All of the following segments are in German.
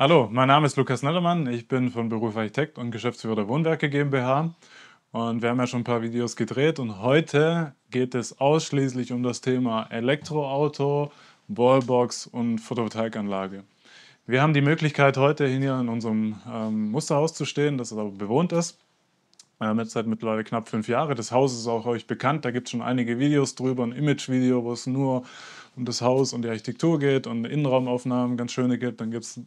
Hallo, mein Name ist Lukas Nettermann. Ich bin von Beruf Architekt und Geschäftsführer der Wohnwerke GmbH. Und wir haben ja schon ein paar Videos gedreht und heute geht es ausschließlich um das Thema Elektroauto, Wallbox und Photovoltaikanlage. Wir haben die Möglichkeit, heute hier in unserem ähm, Musterhaus zu stehen, das aber bewohnt ist. Wir haben jetzt seit mittlerweile knapp fünf Jahre. Das Haus ist auch euch bekannt. Da gibt es schon einige Videos drüber, ein Image-Video, wo es nur um das Haus und die Architektur geht und Innenraumaufnahmen ganz schöne gibt. Dann gibt es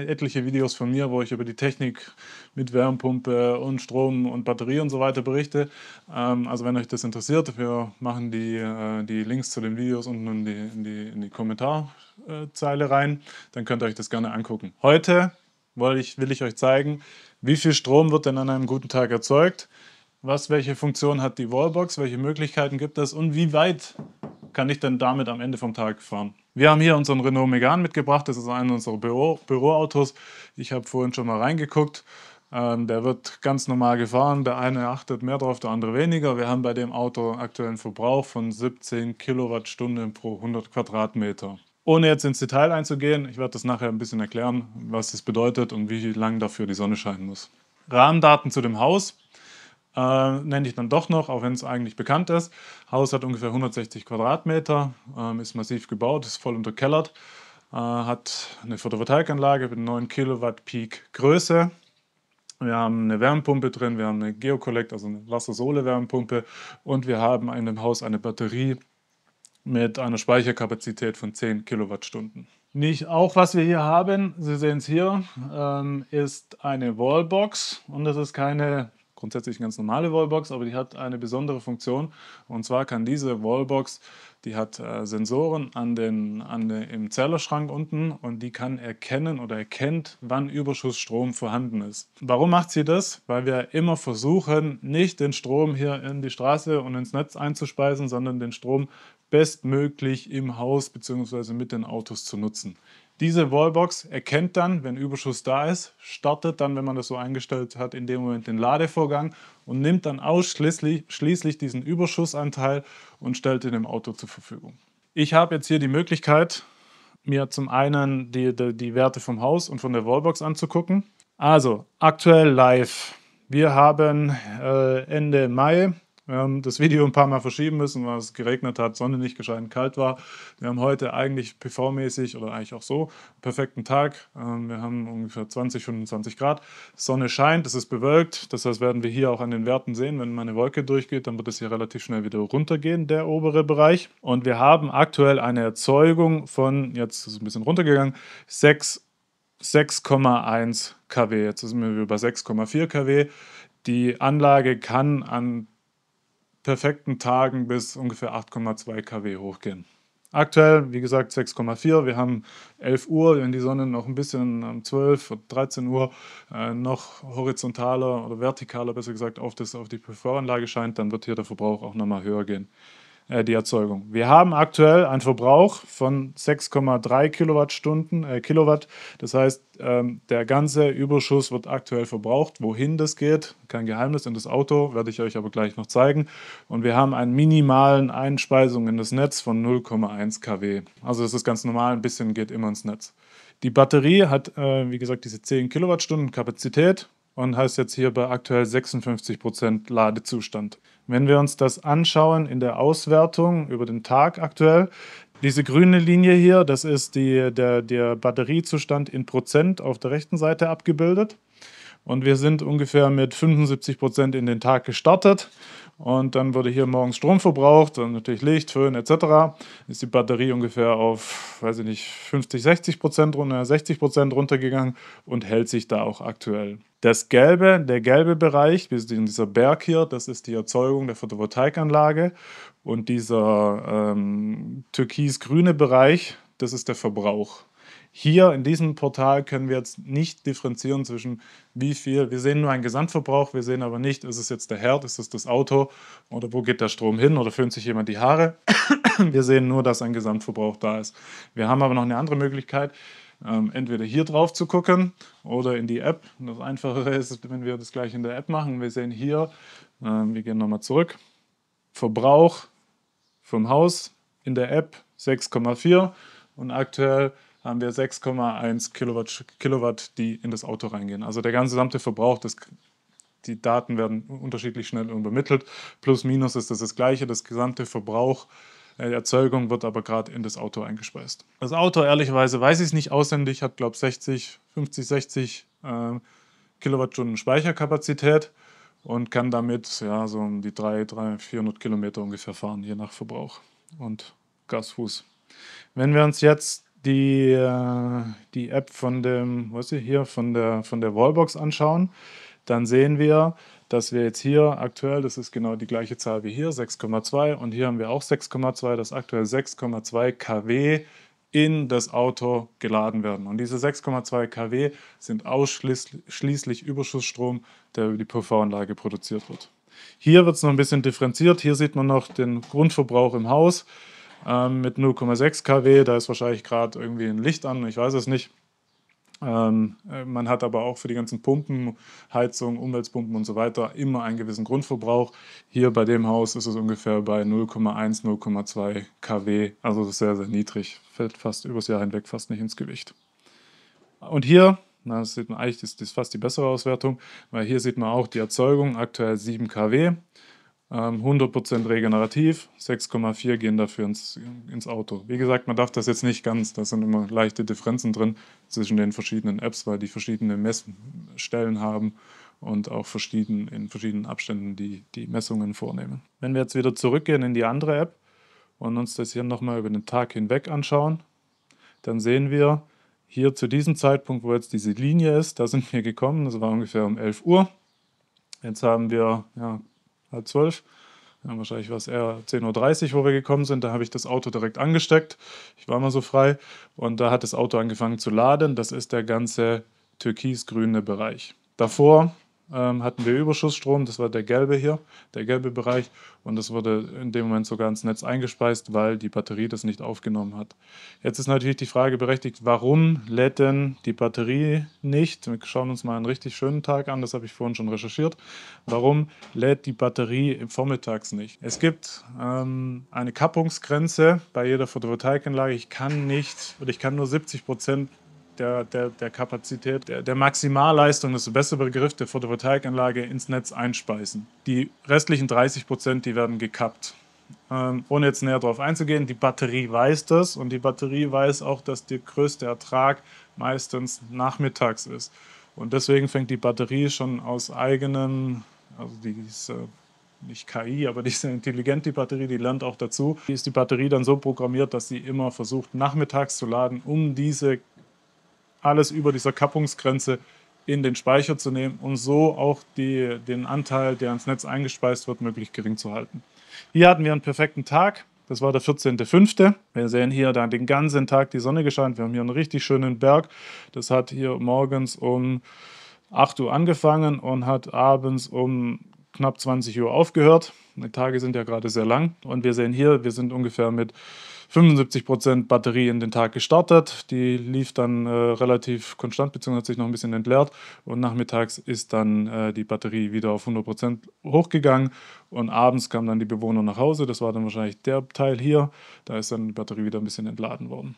etliche Videos von mir, wo ich über die Technik mit Wärmepumpe und Strom und Batterie und so weiter berichte. Ähm, also wenn euch das interessiert, wir machen die, äh, die Links zu den Videos unten in die, in die, in die Kommentarzeile rein. Dann könnt ihr euch das gerne angucken. Heute will ich, will ich euch zeigen, wie viel Strom wird denn an einem guten Tag erzeugt, was, welche Funktion hat die Wallbox, welche Möglichkeiten gibt es und wie weit kann ich denn damit am Ende vom Tag fahren. Wir haben hier unseren Renault Megane mitgebracht, das ist einer unserer Büro Büroautos. Ich habe vorhin schon mal reingeguckt. Ähm, der wird ganz normal gefahren, der eine achtet mehr drauf, der andere weniger. Wir haben bei dem Auto aktuellen Verbrauch von 17 Kilowattstunden pro 100 Quadratmeter. Ohne jetzt ins Detail einzugehen, ich werde das nachher ein bisschen erklären, was das bedeutet und wie lange dafür die Sonne scheinen muss. Rahmendaten zu dem Haus äh, nenne ich dann doch noch, auch wenn es eigentlich bekannt ist. Haus hat ungefähr 160 Quadratmeter, ähm, ist massiv gebaut, ist voll unterkellert, äh, hat eine Photovoltaikanlage mit 9 Kilowatt Peak Größe. Wir haben eine Wärmepumpe drin, wir haben eine Geocollect, also eine Wassersohle-Wärmepumpe und wir haben in dem Haus eine Batterie mit einer Speicherkapazität von 10 Kilowattstunden. Nicht auch, was wir hier haben, Sie sehen es hier, ähm, ist eine Wallbox und das ist keine grundsätzlich eine ganz normale Wallbox, aber die hat eine besondere Funktion. Und zwar kann diese Wallbox, die hat äh, Sensoren an den, an den, im Zählerschrank unten und die kann erkennen oder erkennt, wann Überschussstrom vorhanden ist. Warum macht sie das? Weil wir immer versuchen, nicht den Strom hier in die Straße und ins Netz einzuspeisen, sondern den Strom bestmöglich im Haus bzw. mit den Autos zu nutzen. Diese Wallbox erkennt dann, wenn Überschuss da ist, startet dann, wenn man das so eingestellt hat, in dem Moment den Ladevorgang und nimmt dann ausschließlich schließlich diesen Überschussanteil und stellt ihn dem Auto zur Verfügung. Ich habe jetzt hier die Möglichkeit, mir zum einen die, die, die Werte vom Haus und von der Wallbox anzugucken. Also aktuell live. Wir haben äh, Ende Mai wir haben das Video ein paar Mal verschieben müssen, weil es geregnet hat, Sonne nicht gescheit kalt war. Wir haben heute eigentlich PV-mäßig oder eigentlich auch so perfekten Tag. Ähm, wir haben ungefähr 20, 25 Grad. Sonne scheint, es ist bewölkt. Das heißt, werden wir hier auch an den Werten sehen, wenn meine Wolke durchgeht, dann wird es hier relativ schnell wieder runtergehen, der obere Bereich. Und wir haben aktuell eine Erzeugung von, jetzt ist es ein bisschen runtergegangen, 6,1 kW. Jetzt sind wir bei 6,4 kW. Die Anlage kann an perfekten Tagen bis ungefähr 8,2 kW hochgehen. Aktuell, wie gesagt, 6,4. Wir haben 11 Uhr, wenn die Sonne noch ein bisschen um 12 oder 13 Uhr äh, noch horizontaler oder vertikaler, besser gesagt, auf, das, auf die PV-Anlage scheint, dann wird hier der Verbrauch auch nochmal höher gehen äh, die Erzeugung. Wir haben aktuell einen Verbrauch von 6,3 Kilowattstunden, äh, Kilowatt. Das heißt, ähm, der ganze Überschuss wird aktuell verbraucht. Wohin das geht, kein Geheimnis, in das Auto, werde ich euch aber gleich noch zeigen. Und wir haben einen minimalen Einspeisung in das Netz von 0,1 kW. Also das ist ganz normal, ein bisschen geht immer ins Netz. Die Batterie hat, äh, wie gesagt, diese 10 Kilowattstunden Kapazität und heißt jetzt hier bei aktuell 56% Ladezustand. Wenn wir uns das anschauen in der Auswertung über den Tag aktuell, diese grüne Linie hier, das ist die, der, der Batteriezustand in Prozent auf der rechten Seite abgebildet. Und wir sind ungefähr mit 75 Prozent in den Tag gestartet. Und dann wurde hier morgens Strom verbraucht, dann natürlich Licht, Föhn etc. Ist die Batterie ungefähr auf, weiß ich nicht, 50, 60 Prozent, 60 Prozent runtergegangen und hält sich da auch aktuell. Das gelbe, der gelbe Bereich, dieser Berg hier, das ist die Erzeugung der Photovoltaikanlage. Und dieser ähm, türkis-grüne Bereich, das ist der Verbrauch. Hier in diesem Portal können wir jetzt nicht differenzieren zwischen wie viel, wir sehen nur einen Gesamtverbrauch, wir sehen aber nicht, ist es jetzt der Herd, ist es das Auto oder wo geht der Strom hin oder föhnt sich jemand die Haare. Wir sehen nur, dass ein Gesamtverbrauch da ist. Wir haben aber noch eine andere Möglichkeit, ähm, entweder hier drauf zu gucken oder in die App. Das Einfachere ist, wenn wir das gleich in der App machen. Wir sehen hier, äh, wir gehen nochmal zurück, Verbrauch vom Haus in der App 6,4 und aktuell haben wir 6,1 Kilowatt, Kilowatt, die in das Auto reingehen. Also der ganze gesamte Verbrauch, das, die Daten werden unterschiedlich schnell übermittelt. Plus, minus ist das das gleiche, das gesamte Verbrauch, äh, die Erzeugung wird aber gerade in das Auto eingespeist. Das Auto, ehrlicherweise, weiß ich es nicht auswendig, hat glaube ich 60, 50, 60 äh, Kilowattstunden Speicherkapazität und kann damit ja, so um die 300, 300, 400 Kilometer ungefähr fahren, je nach Verbrauch und Gasfuß. Wenn wir uns jetzt die, äh, die App von dem, was ist hier, von der, von der Wallbox anschauen, dann sehen wir, dass wir jetzt hier aktuell, das ist genau die gleiche Zahl wie hier, 6,2 und hier haben wir auch 6,2, das aktuell 6,2 kW in das Auto geladen werden. Und diese 6,2 kW sind ausschließlich Überschussstrom, der über die PV-Anlage produziert wird. Hier wird es noch ein bisschen differenziert. Hier sieht man noch den Grundverbrauch im Haus ähm, mit 0,6 kW. Da ist wahrscheinlich gerade irgendwie ein Licht an, ich weiß es nicht. Ähm, äh, man hat aber auch für die ganzen Pumpen, Heizung, Umweltpumpen und so weiter immer einen gewissen Grundverbrauch. Hier bei dem Haus ist es ungefähr bei 0,1, 0,2 kW, also sehr, sehr niedrig, fällt fast übers Jahr hinweg fast nicht ins Gewicht. Und hier, na, das sieht man eigentlich, ist das fast die bessere Auswertung, weil hier sieht man auch die Erzeugung, aktuell 7 kW. 100% ähm, regenerativ, 6,4 gehen dafür ins, ins Auto. Wie gesagt, man darf das jetzt nicht ganz, da sind immer leichte Differenzen drin zwischen den verschiedenen Apps, weil die verschiedene Messstellen haben und auch verschieden, in verschiedenen Abständen die, die Messungen vornehmen. Wenn wir jetzt wieder zurückgehen in die andere App und uns das hier nochmal über den Tag hinweg anschauen, dann sehen wir hier zu diesem Zeitpunkt, wo jetzt diese Linie ist, da sind wir gekommen, das war ungefähr um 11 Uhr. Jetzt haben wir ja, halb zwölf. Ja, wahrscheinlich war es eher 10.30 Uhr, wo wir gekommen sind. Da habe ich das Auto direkt angesteckt. Ich war mal so frei. Und da hat das Auto angefangen zu laden. Das ist der ganze türkisgrüne Bereich. Davor ähm, hatten wir Überschussstrom, das war der gelbe hier, der gelbe Bereich und das wurde in dem Moment sogar ins Netz eingespeist, weil die Batterie das nicht aufgenommen hat. Jetzt ist natürlich die Frage berechtigt, warum lädt denn die Batterie nicht? Wir schauen uns mal einen richtig schönen Tag an, das habe ich vorhin schon recherchiert. Warum lädt die Batterie vormittags nicht? Es gibt ähm, eine Kappungsgrenze bei jeder Photovoltaikanlage. Ich kann nicht oder ich kann nur 70 Prozent der, der, der Kapazität, der, der Maximalleistung, das ist der beste Begriff, der Photovoltaikanlage ins Netz einspeisen. Die restlichen 30 Prozent, die werden gekappt. Ähm, ohne jetzt näher darauf einzugehen, die Batterie weiß das und die Batterie weiß auch, dass der größte Ertrag meistens nachmittags ist. Und deswegen fängt die Batterie schon aus eigenen, also diese nicht KI, aber diese intelligente Batterie, die lernt auch dazu. Die ist die Batterie dann so programmiert, dass sie immer versucht, nachmittags zu laden, um diese alles über dieser Kappungsgrenze in den Speicher zu nehmen und so auch die, den Anteil, der ins Netz eingespeist wird, möglichst gering zu halten. Hier hatten wir einen perfekten Tag. Das war der 14.05. Wir sehen hier dann den ganzen Tag die Sonne gescheint. Wir haben hier einen richtig schönen Berg. Das hat hier morgens um 8 Uhr angefangen und hat abends um knapp 20 Uhr aufgehört. Die Tage sind ja gerade sehr lang. Und wir sehen hier, wir sind ungefähr mit 75% Batterie in den Tag gestartet. Die lief dann äh, relativ konstant, beziehungsweise hat sich noch ein bisschen entleert. Und nachmittags ist dann äh, die Batterie wieder auf 100% hochgegangen. Und abends kamen dann die Bewohner nach Hause. Das war dann wahrscheinlich der Teil hier. Da ist dann die Batterie wieder ein bisschen entladen worden.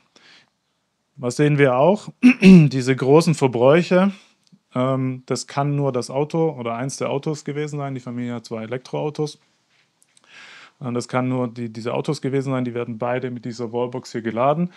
Was sehen wir auch? Diese großen Verbräuche. Ähm, das kann nur das Auto oder eins der Autos gewesen sein. Die Familie hat zwei Elektroautos. Das kann nur die, diese Autos gewesen sein, die werden beide mit dieser Wallbox hier geladen.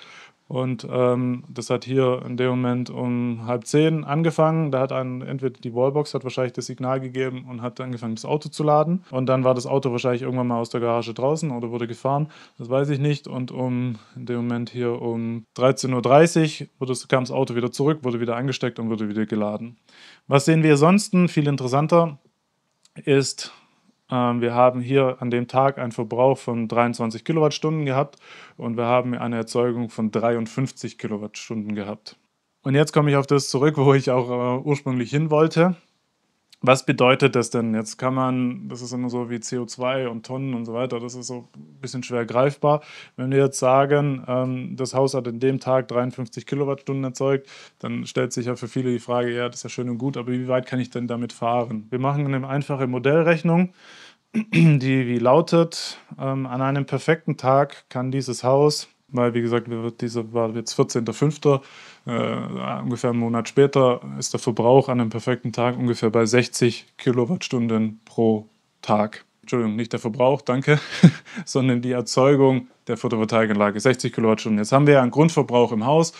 Und ähm, das hat hier in dem Moment um halb zehn angefangen. Da hat ein, entweder die Wallbox hat wahrscheinlich das Signal gegeben und hat angefangen, das Auto zu laden. Und dann war das Auto wahrscheinlich irgendwann mal aus der Garage draußen oder wurde gefahren. Das weiß ich nicht. Und um in dem Moment hier um 13.30 Uhr kam das Auto wieder zurück, wurde wieder angesteckt und wurde wieder geladen. Was sehen wir sonst? Viel interessanter ist wir haben hier an dem Tag einen Verbrauch von 23 Kilowattstunden gehabt und wir haben eine Erzeugung von 53 Kilowattstunden gehabt. Und jetzt komme ich auf das zurück, wo ich auch äh, ursprünglich hin wollte. Was bedeutet das denn? Jetzt kann man, das ist immer so wie CO2 und Tonnen und so weiter, das ist so ein bisschen schwer greifbar. Wenn wir jetzt sagen, ähm, das Haus hat in dem Tag 53 Kilowattstunden erzeugt, dann stellt sich ja für viele die Frage, ja, das ist ja schön und gut, aber wie weit kann ich denn damit fahren? Wir machen eine einfache Modellrechnung, die wie lautet, ähm, an einem perfekten Tag kann dieses Haus weil wie gesagt, dieser war jetzt 14.05., äh, ungefähr einen Monat später ist der Verbrauch an einem perfekten Tag ungefähr bei 60 Kilowattstunden pro Tag. Entschuldigung, nicht der Verbrauch, danke, sondern die Erzeugung der Photovoltaikanlage, 60 Kilowattstunden. Jetzt haben wir ja einen Grundverbrauch im Haus.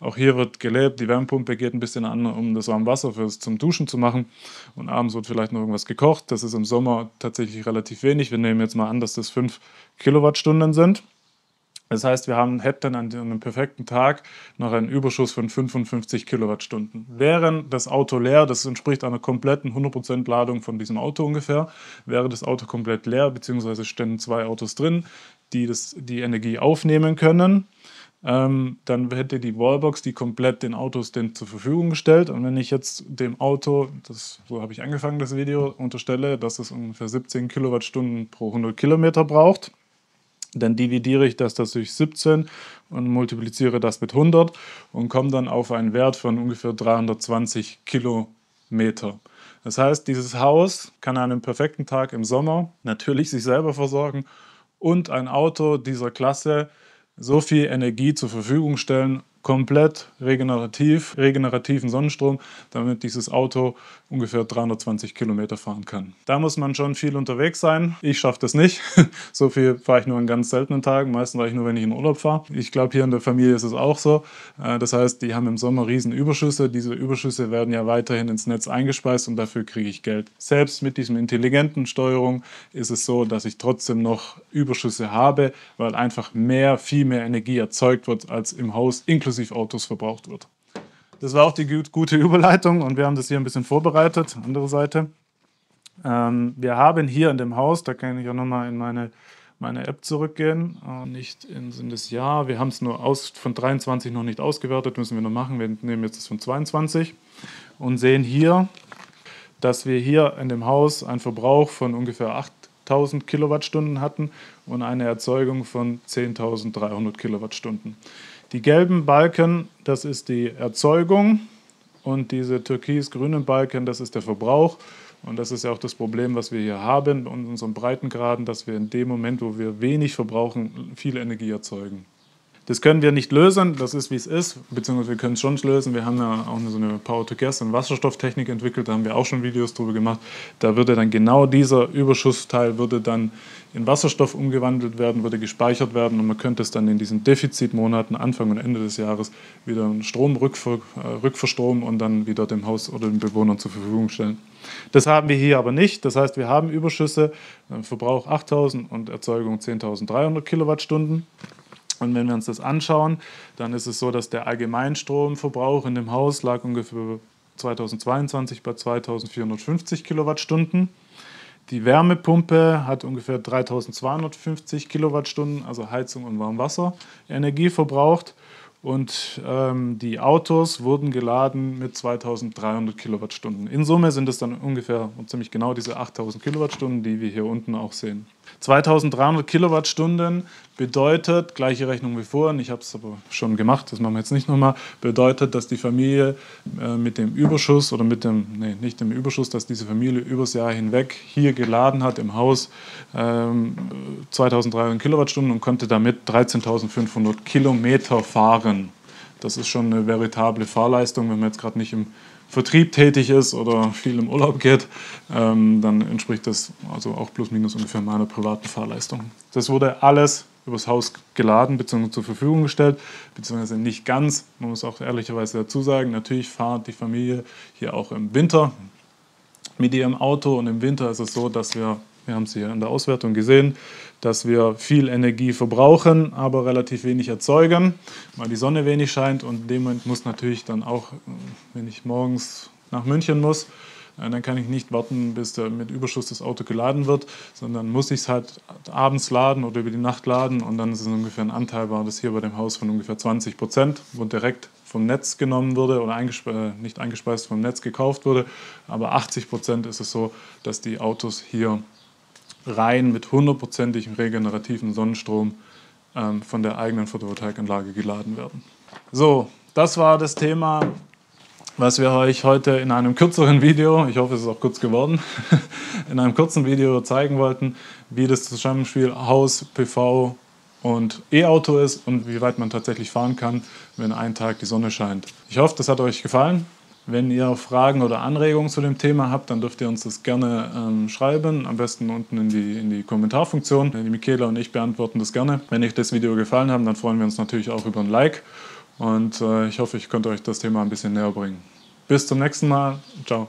Auch hier wird gelebt, die Wärmepumpe geht ein bisschen an, um das warme Wasser fürs, zum Duschen zu machen. Und abends wird vielleicht noch irgendwas gekocht. Das ist im Sommer tatsächlich relativ wenig. Wir nehmen jetzt mal an, dass das 5 Kilowattstunden sind. Das heißt, wir haben, hätten an einem perfekten Tag noch einen Überschuss von 55 Kilowattstunden. Wäre das Auto leer, das entspricht einer kompletten 100% Ladung von diesem Auto ungefähr, wäre das Auto komplett leer, beziehungsweise ständen zwei Autos drin, die das, die Energie aufnehmen können, ähm, dann hätte die Wallbox die komplett den Autos den zur Verfügung gestellt. Und wenn ich jetzt dem Auto, das, so habe ich angefangen das Video, unterstelle, dass es ungefähr 17 Kilowattstunden pro 100 Kilometer braucht, dann dividiere ich das, das durch 17 und multipliziere das mit 100 und komme dann auf einen Wert von ungefähr 320 Kilometer. Das heißt, dieses Haus kann an einem perfekten Tag im Sommer natürlich sich selber versorgen und ein Auto dieser Klasse so viel Energie zur Verfügung stellen, komplett regenerativ, regenerativen Sonnenstrom, damit dieses Auto ungefähr 320 Kilometer fahren kann. Da muss man schon viel unterwegs sein. Ich schaffe das nicht. so viel fahre ich nur an ganz seltenen Tagen. Meistens fahre ich nur, wenn ich in Urlaub fahre. Ich glaube, hier in der Familie ist es auch so. Äh, das heißt, die haben im Sommer riesen Überschüsse. Diese Überschüsse werden ja weiterhin ins Netz eingespeist und dafür kriege ich Geld. Selbst mit diesem intelligenten Steuerung ist es so, dass ich trotzdem noch Überschüsse habe, weil einfach mehr, viel mehr Energie erzeugt wird, als im Haus inklusive inklusive Autos verbraucht wird. Das war auch die gute Überleitung und wir haben das hier ein bisschen vorbereitet. Andere Seite. Ähm, wir haben hier in dem Haus, da kann ich auch nochmal in meine, meine App zurückgehen, äh, nicht in, in das Jahr. Wir haben es nur aus, von 23 noch nicht ausgewertet, müssen wir noch machen. Wir nehmen jetzt das von 22 und sehen hier, dass wir hier in dem Haus einen Verbrauch von ungefähr 8000 Kilowattstunden hatten und eine Erzeugung von 10.300 Kilowattstunden. Die gelben Balken, das ist die Erzeugung und diese türkis-grünen Balken, das ist der Verbrauch. Und das ist ja auch das Problem, was wir hier haben in unseren Breitengraden, dass wir in dem Moment, wo wir wenig verbrauchen, viel Energie erzeugen. Das können wir nicht lösen, das ist wie es ist, beziehungsweise wir können es schon lösen. Wir haben ja auch so eine Power-to-Gas und Wasserstofftechnik entwickelt, da haben wir auch schon Videos drüber gemacht. Da würde dann genau dieser Überschussteil würde dann in Wasserstoff umgewandelt werden, würde gespeichert werden und man könnte es dann in diesen Defizitmonaten Anfang und Ende des Jahres wieder Strom rückver, äh, rückverstromen und dann wieder dem Haus oder den Bewohnern zur Verfügung stellen. Das haben wir hier aber nicht. Das heißt, wir haben Überschüsse, äh, Verbrauch 8000 und Erzeugung 10.300 Kilowattstunden. Und wenn wir uns das anschauen, dann ist es so, dass der Allgemeinstromverbrauch in dem Haus lag ungefähr 2022 bei 2450 Kilowattstunden. Die Wärmepumpe hat ungefähr 3250 Kilowattstunden, also Heizung und Warmwasser, Energie verbraucht. Und ähm, die Autos wurden geladen mit 2300 Kilowattstunden. In Summe sind es dann ungefähr ziemlich genau diese 8000 Kilowattstunden, die wir hier unten auch sehen. 2300 Kilowattstunden bedeutet, gleiche Rechnung wie vorhin, ich habe es aber schon gemacht, das machen wir jetzt nicht nochmal, bedeutet, dass die Familie äh, mit dem Überschuss oder mit dem, nee, nicht dem Überschuss, dass diese Familie übers Jahr hinweg hier geladen hat im Haus ähm, 2300 Kilowattstunden und konnte damit 13.500 Kilometer fahren. Das ist schon eine veritable Fahrleistung, wenn man jetzt gerade nicht im Vertrieb tätig ist oder viel im Urlaub geht, ähm, dann entspricht das also auch plus minus ungefähr meiner privaten Fahrleistung. Das wurde alles übers Haus geladen bzw. zur Verfügung gestellt, beziehungsweise nicht ganz. Man muss auch ehrlicherweise dazu sagen, natürlich fahrt die Familie hier auch im Winter mit ihrem Auto und im Winter ist es so, dass wir wir haben es hier in der Auswertung gesehen, dass wir viel Energie verbrauchen, aber relativ wenig erzeugen, weil die Sonne wenig scheint und in dem Moment muss natürlich dann auch, wenn ich morgens nach München muss, äh, dann kann ich nicht warten, bis der mit Überschuss das Auto geladen wird, sondern muss ich es halt abends laden oder über die Nacht laden und dann ist es ungefähr ein Anteil, war das hier bei dem Haus von ungefähr 20 Prozent, wo direkt vom Netz genommen wurde oder eingespe äh, nicht eingespeist vom Netz gekauft wurde. Aber 80 Prozent ist es so, dass die Autos hier rein mit hundertprozentigem regenerativen Sonnenstrom ähm, von der eigenen Photovoltaikanlage geladen werden. So, das war das Thema, was wir euch heute in einem kürzeren Video, ich hoffe es ist auch kurz geworden, in einem kurzen Video zeigen wollten, wie das Zusammenspiel Haus, PV und E-Auto ist und wie weit man tatsächlich fahren kann, wenn einen Tag die Sonne scheint. Ich hoffe, das hat euch gefallen. Wenn ihr Fragen oder Anregungen zu dem Thema habt, dann dürft ihr uns das gerne ähm, schreiben. Am besten unten in die, in die Kommentarfunktion. Die Michaela und ich beantworten das gerne. Wenn euch das Video gefallen hat, dann freuen wir uns natürlich auch über ein Like. Und äh, ich hoffe, ich konnte euch das Thema ein bisschen näher bringen. Bis zum nächsten Mal. Ciao.